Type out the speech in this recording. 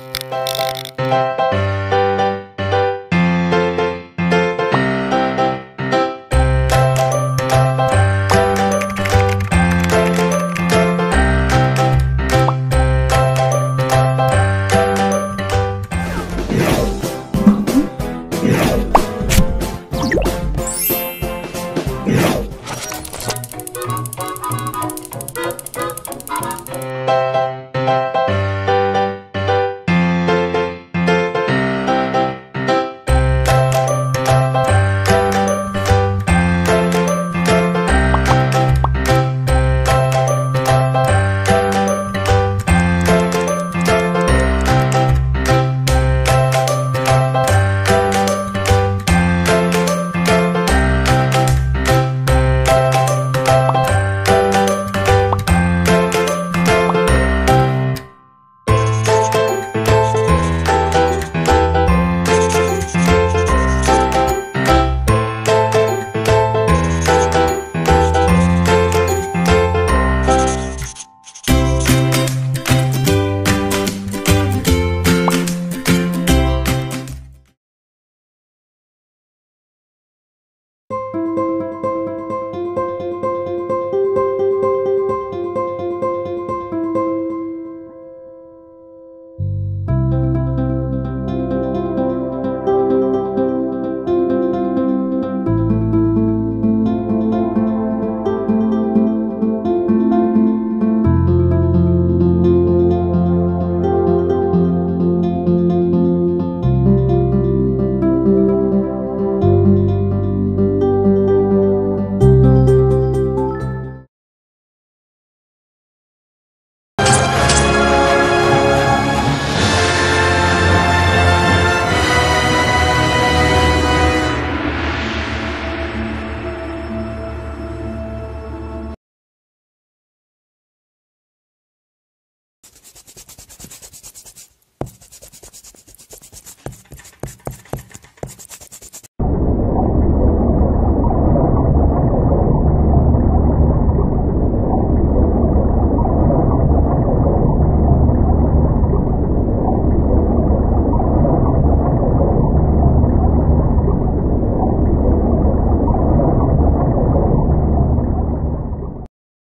Música